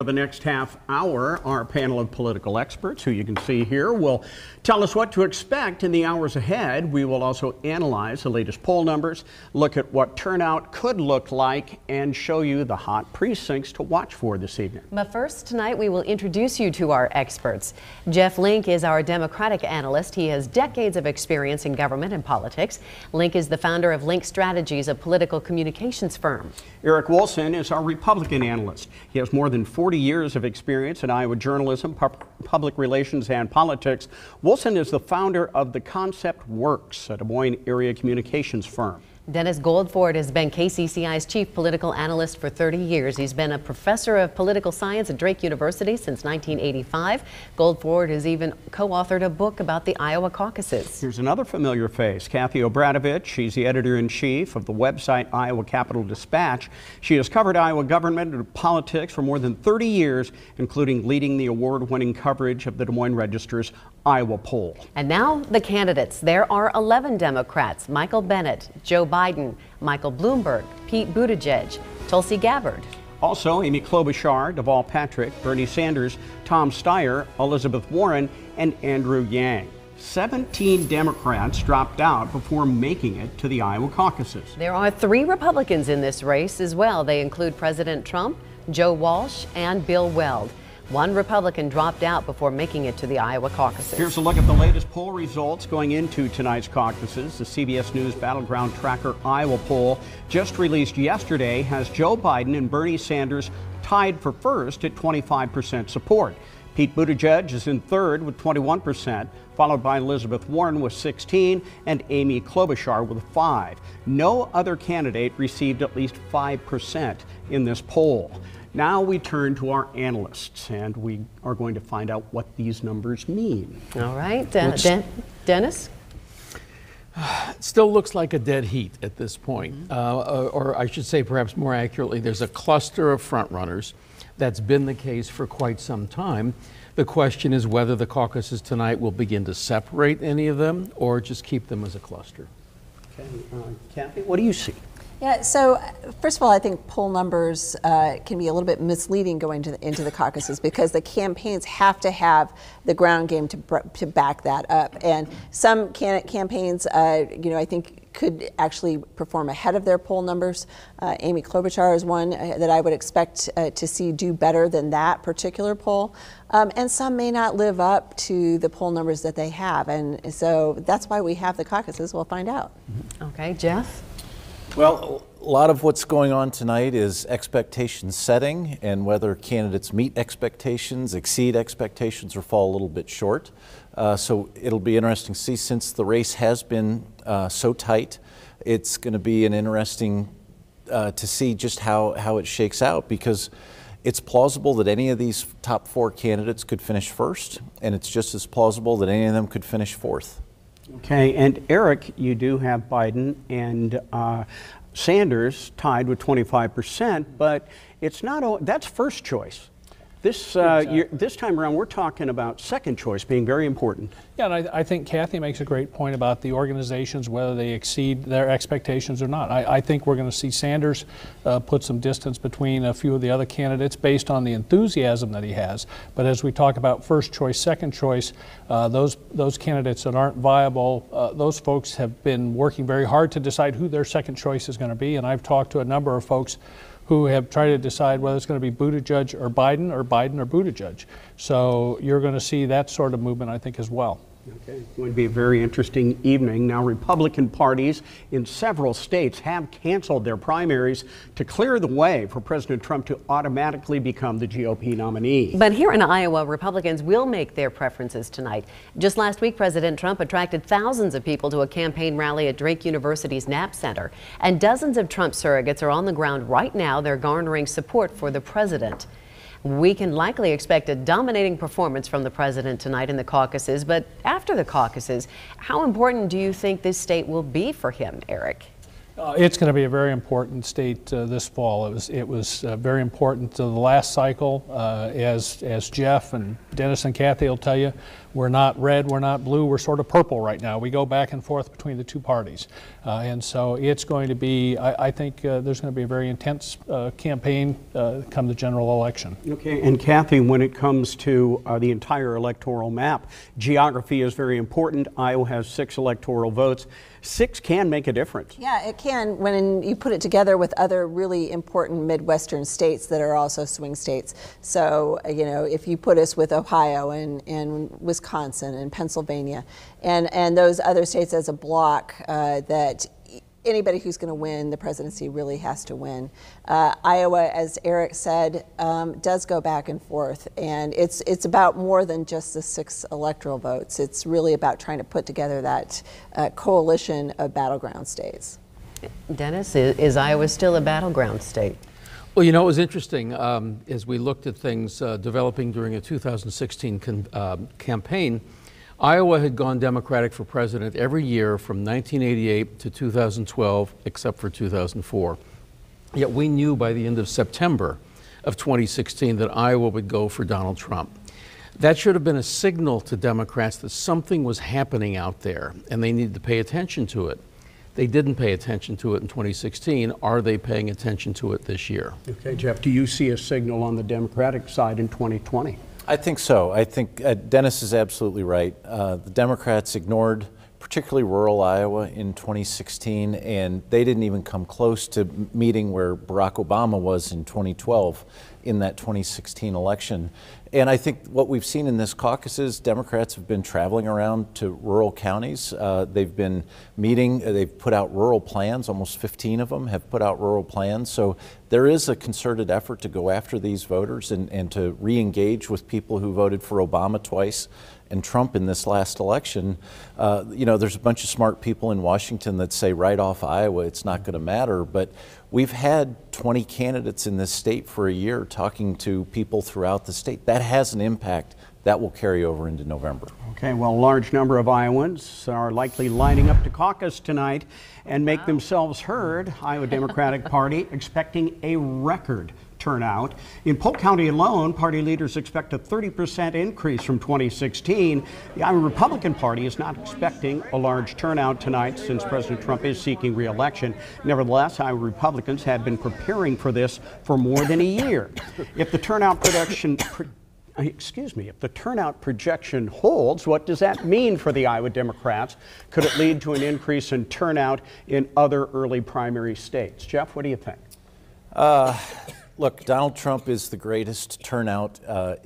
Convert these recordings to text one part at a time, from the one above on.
For the next half hour, our panel of political experts, who you can see here, will tell us what to expect in the hours ahead. We will also analyze the latest poll numbers, look at what turnout could look like, and show you the hot precincts to watch for this evening. But first, tonight we will introduce you to our experts. Jeff Link is our Democratic analyst. He has decades of experience in government and politics. Link is the founder of Link Strategies, a political communications firm. Eric Woolson is our Republican analyst. He has more than 40 years of experience in Iowa journalism, pu public relations, and politics. Woolson is the founder of The Concept Works, a Des Moines area communications firm. Dennis Goldford has been KCCI's chief political analyst for 30 years. He's been a professor of political science at Drake University since 1985. Goldford has even co-authored a book about the Iowa caucuses. Here's another familiar face, Kathy Obradovich. She's the editor-in-chief of the website Iowa Capital Dispatch. She has covered Iowa government and politics for more than 30 years, including leading the award-winning coverage of the Des Moines Register's Iowa poll. And now the candidates. There are 11 Democrats, Michael Bennet, Joe Biden, Michael Bloomberg, Pete Buttigieg, Tulsi Gabbard. Also, Amy Klobuchar, Deval Patrick, Bernie Sanders, Tom Steyer, Elizabeth Warren, and Andrew Yang. 17 Democrats dropped out before making it to the Iowa caucuses. There are three Republicans in this race as well. They include President Trump, Joe Walsh, and Bill Weld. One Republican dropped out before making it to the Iowa caucuses. Here's a look at the latest poll results going into tonight's caucuses. The CBS News Battleground Tracker Iowa poll, just released yesterday, has Joe Biden and Bernie Sanders tied for first at 25% support. Pete Buttigieg is in third with 21%, followed by Elizabeth Warren with 16 and Amy Klobuchar with 5. No other candidate received at least 5% in this poll. Now we turn to our analysts, and we are going to find out what these numbers mean. All right, uh, Den Dennis? It still looks like a dead heat at this point. Mm -hmm. uh, or I should say, perhaps more accurately, there's a cluster of frontrunners. That's been the case for quite some time. The question is whether the caucuses tonight will begin to separate any of them or just keep them as a cluster. Okay, uh, Kathy, what do you see? Yeah, so first of all, I think poll numbers uh, can be a little bit misleading going the, into the caucuses because the campaigns have to have the ground game to, to back that up. And some candidate campaigns, uh, you know, I think could actually perform ahead of their poll numbers. Uh, Amy Klobuchar is one uh, that I would expect uh, to see do better than that particular poll. Um, and some may not live up to the poll numbers that they have. And so that's why we have the caucuses. We'll find out. Okay, Jeff? Well, a lot of what's going on tonight is expectation setting and whether candidates meet expectations, exceed expectations, or fall a little bit short. Uh, so it'll be interesting to see since the race has been uh, so tight, it's going to be an interesting uh, to see just how, how it shakes out because it's plausible that any of these top four candidates could finish first, and it's just as plausible that any of them could finish fourth. Okay, and Eric, you do have Biden and uh, Sanders tied with 25%, but it's not, that's first choice. This, uh, exactly. this time around, we're talking about second choice being very important. Yeah, and I, I, think Kathy makes a great point about the organizations, whether they exceed their expectations or not. I, I think we're going to see Sanders uh, put some distance between a few of the other candidates based on the enthusiasm that he has. But as we talk about first choice, second choice, uh, those, those candidates that aren't viable, uh, those folks have been working very hard to decide who their second choice is going to be. And I've talked to a number of folks who have tried to decide whether it's going to be Buttigieg or Biden or Biden or Buttigieg. So you're going to see that sort of movement, I think, as well. Okay, it's going to be a very interesting evening. Now, Republican parties in several states have canceled their primaries to clear the way for President Trump to automatically become the GOP nominee. But here in Iowa, Republicans will make their preferences tonight. Just last week, President Trump attracted thousands of people to a campaign rally at Drake University's Knapp Center. And dozens of Trump surrogates are on the ground right now. They're garnering support for the president. We can likely expect a dominating performance from the president tonight in the caucuses, but after the caucuses, how important do you think this state will be for him, Eric? Uh, it's going to be a very important state uh, this fall. It was it was uh, very important to the last cycle. Uh, as as Jeff and Dennis and Kathy will tell you, we're not red, we're not blue, we're sort of purple right now. We go back and forth between the two parties, uh, and so it's going to be. I, I think uh, there's going to be a very intense campaign come the general election. Okay, and Kathy, when it comes to the entire electoral map, geography is very important. Iowa has six electoral votes six can make a difference. Yeah, it can when you put it together with other really important Midwestern states that are also swing states. So, you know, if you put us with Ohio and, and Wisconsin and Pennsylvania and, and those other states as a block uh, that anybody who's going to win the presidency really has to win. Uh, Iowa, as Eric said, um, does go back and forth, and it's it's about more than just the six electoral votes. It's really about trying to put together that uh, coalition of battleground states. Dennis, is, is, Iowa still a battleground state? Well, you know, it was interesting um, as we looked at things uh, developing during a 2016 con- um, campaign. Iowa had gone Democratic for president every year from 1988 to 2012, except for 2004. Yet we knew by the end of September of 2016 that Iowa would go for Donald Trump. That should have been a signal to Democrats that something was happening out there and they needed to pay attention to it. They didn't pay attention to it in 2016. Are they paying attention to it this year? Okay, Jeff, do you see a signal on the Democratic side in 2020? I think so. I think uh, Dennis is absolutely right. Uh, the Democrats ignored particularly rural Iowa in 2016, and they didn't even come close to meeting where Barack Obama was in 2012 in that 2016 election. And I think what we've seen in this caucus is Democrats have been traveling around to rural counties. Uh, they've been meeting, uh, they've put out rural plans, almost 15 of them have put out rural plans. So there is a concerted effort to go after these voters and, and to re engage with people who voted for Obama twice and Trump in this last election, uh, you know, there's a bunch of smart people in Washington that say right off Iowa it's not going to matter. But we've had 20 candidates in this state for a year talking to people throughout the state. That has an impact. That will carry over into November. Okay, well, a large number of Iowans are likely lining up to caucus tonight and make wow. themselves heard. Iowa Democratic Party expecting a record turnout. In Polk County alone, party leaders expect a 30% increase from 2016. The Iowa Republican Party is not expecting a large turnout tonight since President Trump is seeking reelection. Nevertheless, Iowa Republicans have been preparing for this for more than a year. If the turnout production excuse me, if the turnout projection holds, what does that mean for the Iowa Democrats? Could it lead to an increase in turnout in other early primary states? Jeff, what do you think? Uh, Look, Donald Trump is the greatest turnout uh,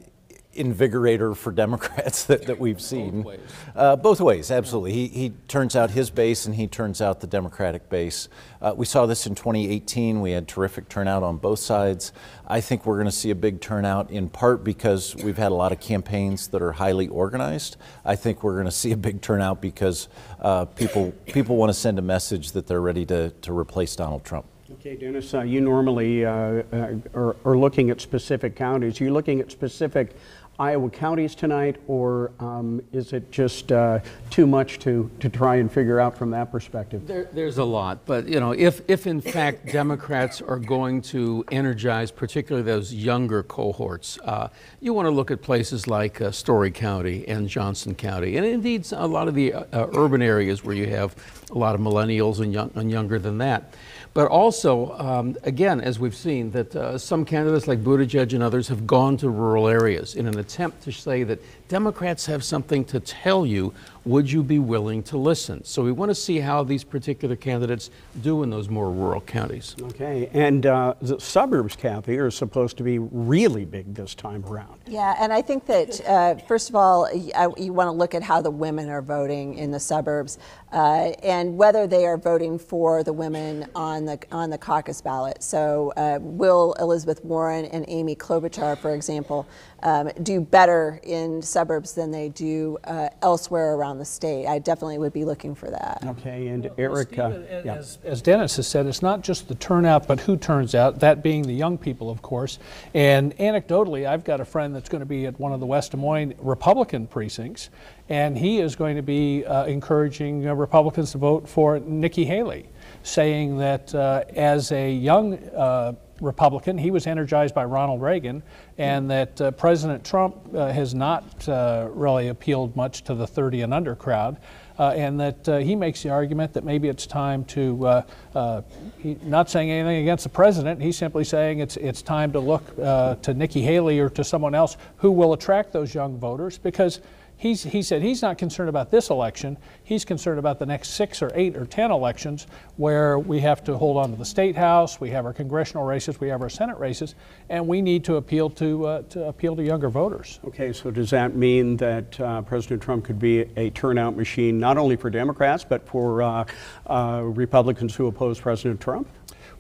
invigorator for Democrats that, that we've seen. Both ways. Uh, both ways, absolutely. He, he turns out his base and he turns out the Democratic base. Uh, we saw this in 2018. We had terrific turnout on both sides. I think we're going to see a big turnout in part because we've had a lot of campaigns that are highly organized. I think we're going to see a big turnout because uh, people, people want to send a message that they're ready to, to replace Donald Trump. Okay, Dennis, uh, you normally uh, uh, are, are, looking at specific counties. Are you looking at specific Iowa counties tonight, or um, is it just uh, too much to, to try and figure out from that perspective? There, there's a lot, but you know, if, if in fact Democrats are going to energize particularly those younger cohorts, uh, you want to look at places like uh, Story County and Johnson County, and indeed a lot of the urban areas where you have a lot of millennials and, young, and younger than that. But also, um, again, as we've seen, that uh, some candidates like Buttigieg and others have gone to rural areas in an attempt to say that Democrats have something to tell you would you be willing to listen? So we want to see how these particular candidates do in those more rural counties. Okay, and uh, the suburbs, Kathy, are supposed to be really big this time around. Yeah, and I think that uh, first of all, you, you want to look at how the women are voting in the suburbs, uh, and whether they are voting for the women on the on the caucus ballot. So, uh, will Elizabeth Warren and Amy Klobuchar, for example, um, do better in suburbs than they do uh, elsewhere around the state. I definitely would be looking for that. Okay, and Eric, well, Steve, yeah. as, as, Dennis has said, it's not just the turnout, but who turns out, that being the young people, of course. And anecdotally, I've got a friend that's going to be at one of the West Des Moines Republican precincts, and he is going to be uh, encouraging uh, Republicans to vote for Nikki Haley. saying that uh, as a young uh, Republican, he was energized by Ronald Reagan, and that uh, President Trump uh, has not uh, really appealed much to the 30 and under crowd. Uh, and that uh, he makes the argument that maybe it's time to, uh, uh, he, not saying anything against the president, he's simply saying it's, it's time to look uh, to Nikki Haley or to someone else who will attract those young voters because He's, he said he's not concerned about this election. He's concerned about the next six or eight or ten elections where we have to hold on to the state house, we have our congressional races, we have our Senate races, and we need to appeal to, uh, to appeal to younger voters. Okay, so does that mean that uh, President Trump could be a turnout machine not only for Democrats but for uh, uh Republicans who oppose President Trump?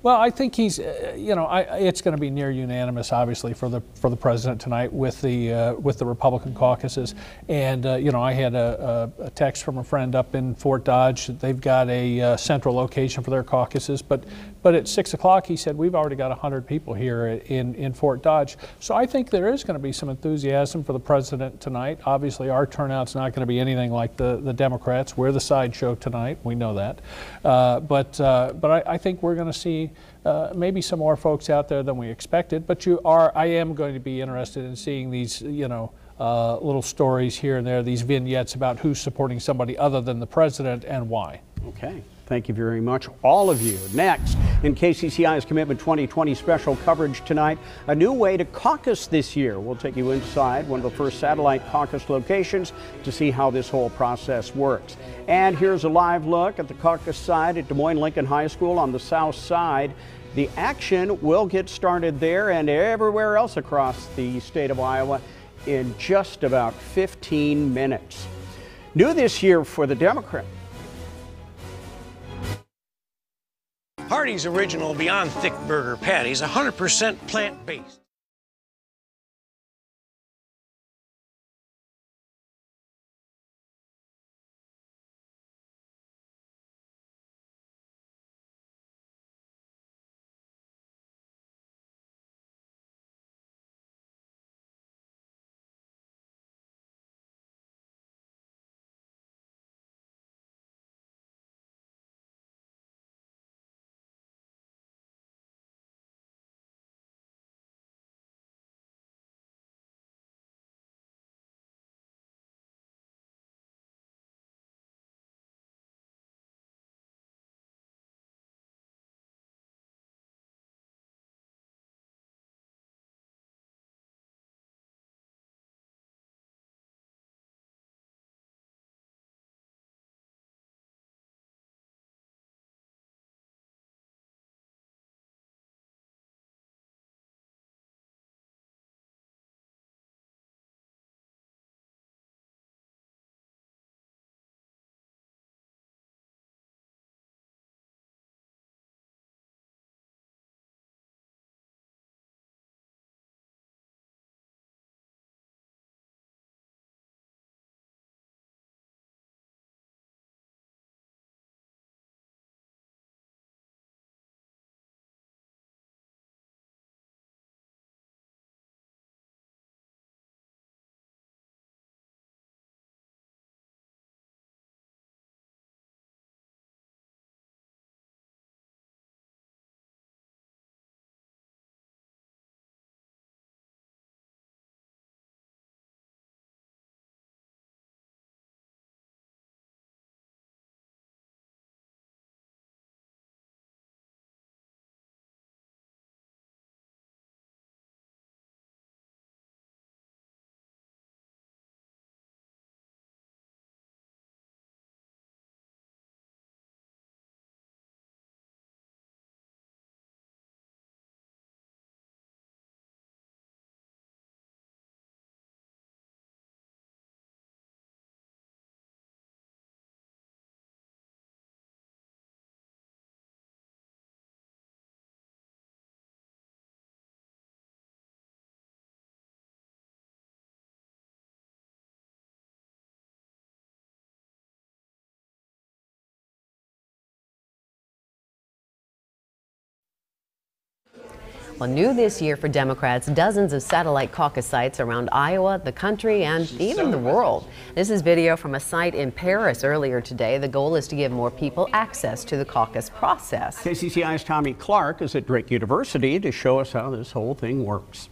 Well, I think he's, uh, you know, I, it's going to be near unanimous, obviously, for the for the president tonight with the uh, with the Republican caucuses. And uh, you know, I had a, a, text from a friend up in Fort Dodge. That they've got a uh, central location for their caucuses, but but at six o'clock, he said we've already got hundred people here in in Fort Dodge. So I think there is going to be some enthusiasm for the president tonight. Obviously, our turnout's not going to be anything like the the Democrats. We're the sideshow tonight. We know that. Uh, but uh, but I, I think we're going to see uh, maybe some more folks out there than we expected. But you are, I am going to be interested in seeing these, you know, uh, little stories here and there, these vignettes about who's supporting somebody other than the president and why. Okay. Thank you very much, all of you. Next, in KCCI's Commitment 2020 special coverage tonight, a new way to caucus this year. We'll take you inside one of the first satellite caucus locations to see how this whole process works. And here's a live look at the caucus side at Des Moines Lincoln High School on the south side. The action will get started there and everywhere else across the state of Iowa in just about 15 minutes. New this year for the Democrat. Hardee's original Beyond Thick Burger patties, 100% plant Well, new this year for Democrats, dozens of satellite caucus sites around Iowa, the country, and even the world. This is video from a site in Paris earlier today. The goal is to give more people access to the caucus process. KCCI's Tommy Clark is at Drake University to show us how this whole thing works.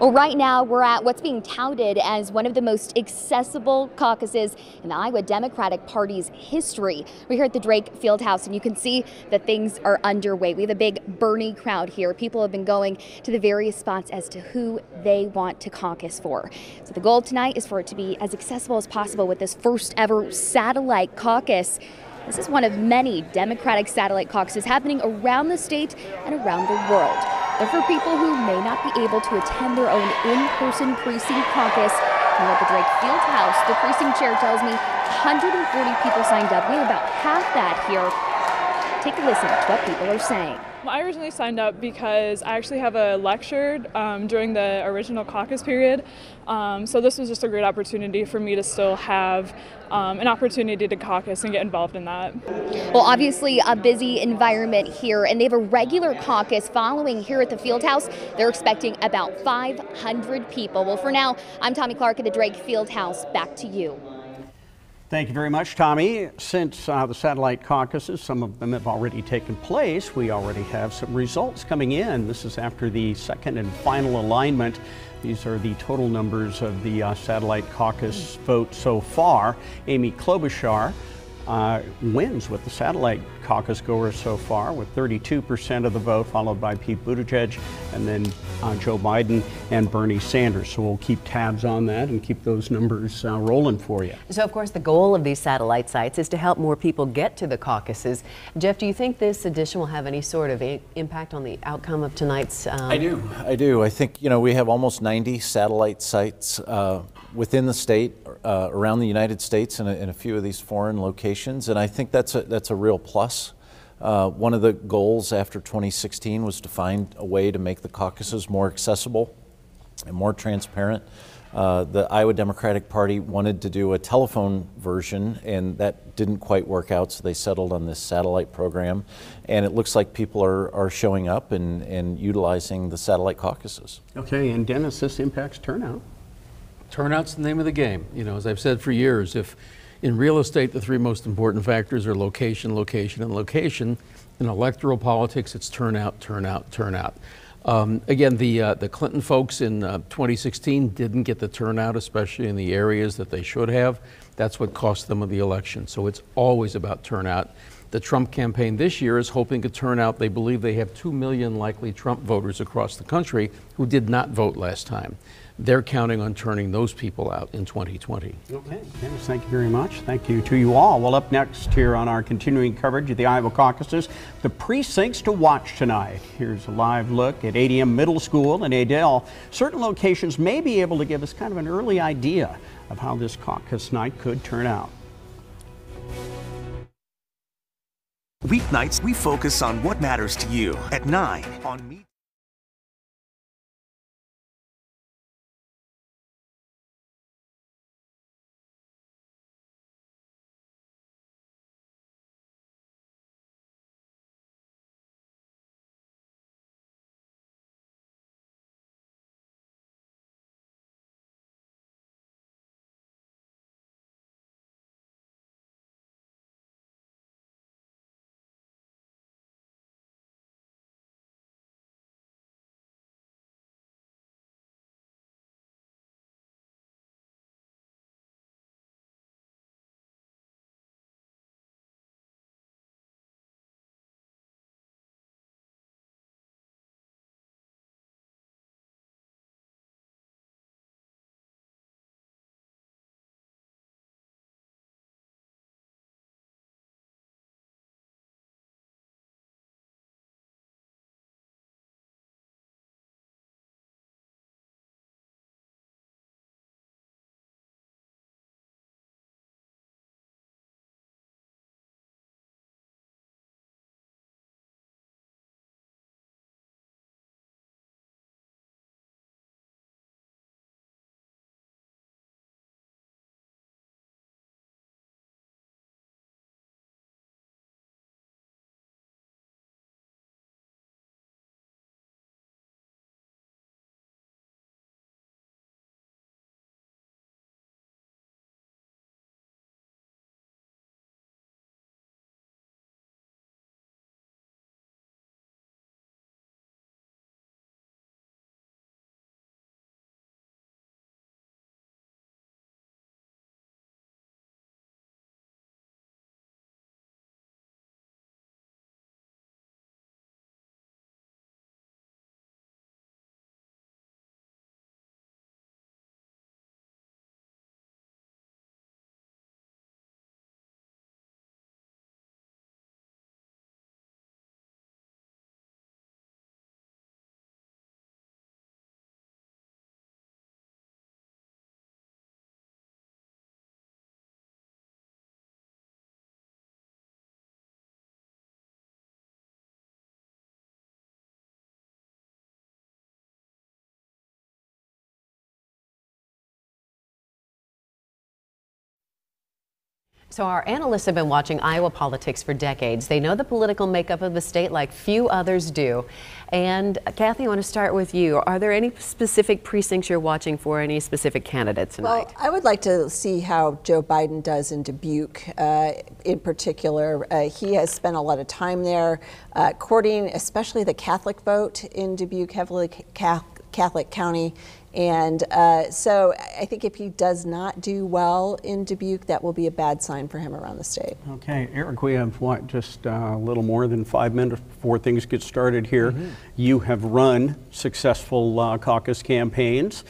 Well, right now we're at what's being touted as one of the most accessible caucuses in the Iowa Democratic Party's history. We're here at the Drake Fieldhouse, and you can see that things are underway. We have a big Bernie crowd here. People have been going to the various spots as to who they want to caucus for. So the goal tonight is for it to be as accessible as possible with this first ever satellite caucus. This is one of many Democratic satellite caucuses happening around the state and around the world. But for people who may not be able to attend their own in-person precinct caucus, here at the Drake Field House, the precinct chair tells me 140 people signed up. We have about half that here. Take a listen to what people are saying. I originally signed up because I actually have a lecture um, during the original caucus period. Um, so this was just a great opportunity for me to still have um, an opportunity to caucus and get involved in that. Well, obviously a busy environment here, and they have a regular caucus following here at the field house. They're expecting about 500 people. Well, for now, I'm Tommy Clark at the Drake Field House. Back to you. Thank you very much, Tommy. Since uh, the satellite caucuses, some of them have already taken place, we already have some results coming in. This is after the second and final alignment. These are the total numbers of the uh, satellite caucus vote so far. Amy Klobuchar uh, wins with the satellite caucus goers so far with 32% of the vote, followed by Pete Buttigieg and then uh, Joe Biden and Bernie Sanders. So we'll keep tabs on that and keep those numbers uh, rolling for you. So, of course, the goal of these satellite sites is to help more people get to the caucuses. Jeff, do you think this addition will have any sort of impact on the outcome of tonight's? Um... I do. I do. I think, you know, we have almost 90 satellite sites uh, within the state, uh, around the United States, and a, a, few of these foreign locations, and I think that's a, that's a real plus. Uh, one of the goals after 2016 was to find a way to make the caucuses more accessible and more transparent. Uh, the Iowa Democratic Party wanted to do a telephone version, and that didn't quite work out, so they settled on this satellite program. And it looks like people are, are showing up and, and utilizing the satellite caucuses. Okay, and Dennis, this impacts turnout. Turnout's the name of the game. You know, as I've said for years, if in real estate the three most important factors are location, location, and location, in electoral politics it's turnout, turnout, turnout. Um, again, the uh, the Clinton folks in uh, 2016 didn't get the turnout, especially in the areas that they should have. That's what cost them the election. So it's always about turnout. The Trump campaign this year is hoping to turn out. They believe they have 2 million likely Trump voters across the country who did not vote last time they're counting on turning those people out in 2020. Okay, Dennis, thank you very much. Thank you to you all. Well, up next here on our continuing coverage of the Iowa caucuses, the precincts to watch tonight. Here's a live look at ADM Middle School in Adel. Certain locations may be able to give us kind of an early idea of how this caucus night could turn out. Weeknights, we focus on what matters to you at 9 on Me. So, our analysts have been watching Iowa politics for decades. They know the political makeup of the state like few others do. And, Kathy, I want to start with you. Are there any specific precincts you're watching for, any specific candidates tonight? Well, I would like to see how Joe Biden does in Dubuque uh, in particular. Uh, he has spent a lot of time there uh, courting, especially the Catholic vote in Dubuque, heavily Catholic County. And uh, so I think if he does not do well in Dubuque, that will be a bad sign for him around the state. Okay, Eric, we have what, just uh, a little more than five minutes before things get started here. Mm-hmm. You have run successful uh, caucus campaigns.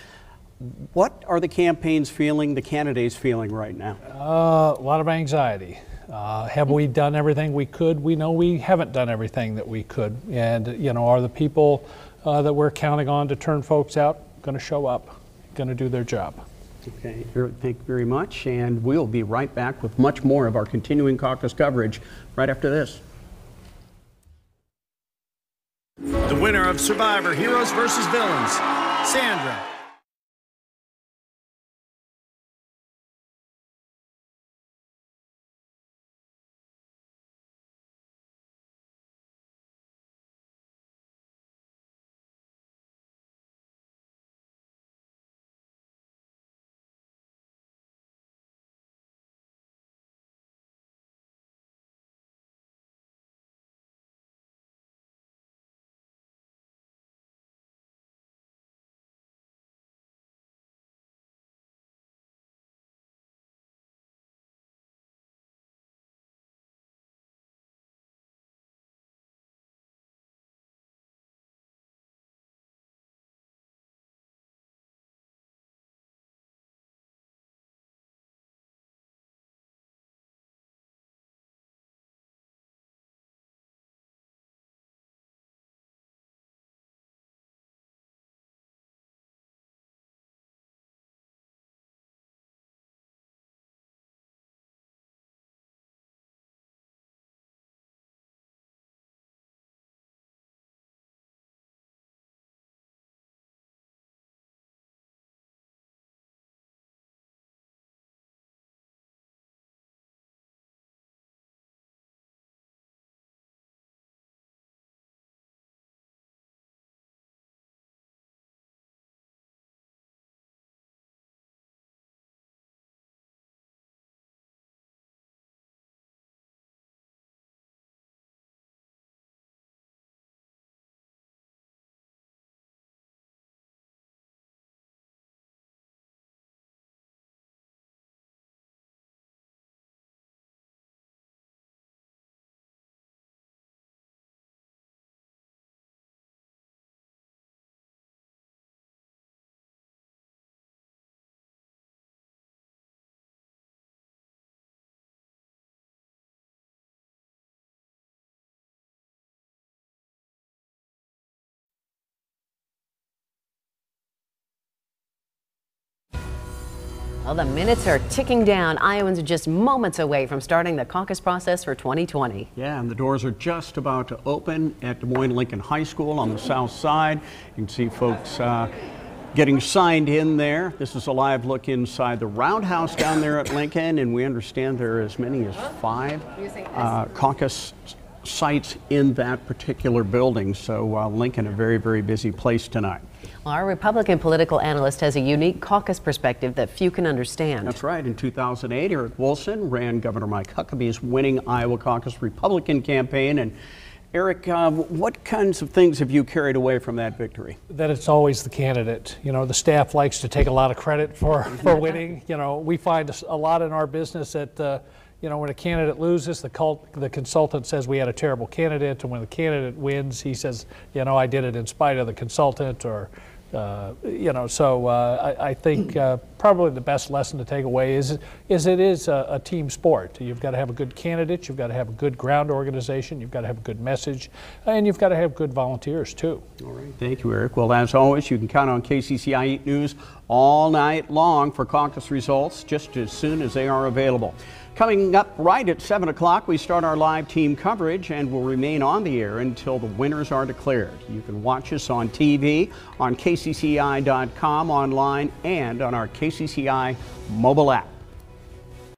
What are the campaigns feeling, the candidates feeling right now? Uh, a lot of anxiety. Uh, have we done everything we could? We know we haven't done everything that we could. And, you know, are the people uh, that we're counting on to turn folks out going to show up, going to do their job. Okay, er, thank you very much. And we'll be right back with much more of our continuing caucus coverage right after this. The winner of Survivor Heroes versus Villains, Sandra. Well, the minutes are ticking down. Iowans are just moments away from starting the caucus process for 2020. Yeah, and the doors are just about to open at Des Moines Lincoln High School on the south side. You can see folks uh, getting signed in there. This is a live look inside the roundhouse down there at Lincoln, and we understand there are as many as five uh, caucus sites in that particular building. So uh, Lincoln, a very, very busy place tonight. Well, our Republican political analyst has a unique caucus perspective that few can understand. That's right. In 2008, Eric Woolson ran Governor Mike Huckabee's winning Iowa caucus Republican campaign. And Eric, uh, what kinds of things have you carried away from that victory? That it's always the candidate. You know, the staff likes to take a lot of credit for, for winning. You know, we find a lot in our business that uh, you know, when a candidate loses, the, cult, the consultant says we had a terrible candidate, and when the candidate wins, he says, you know, I did it in spite of the consultant, or, uh, you know, so uh, I, I, think uh, probably the best lesson to take away is, is it is a, a, team sport. You've got to have a good candidate, you've got to have a good ground organization, you've got to have a good message, and you've got to have good volunteers too. All right, thank you, Eric. Well, as always, you can count on KCCI 8 News all night long for caucus results just as soon as they are available. Coming up right at 7 o'clock, we start our live team coverage and will remain on the air until the winners are declared. You can watch us on TV, on KCCI.com, online, and on our KCCI mobile app.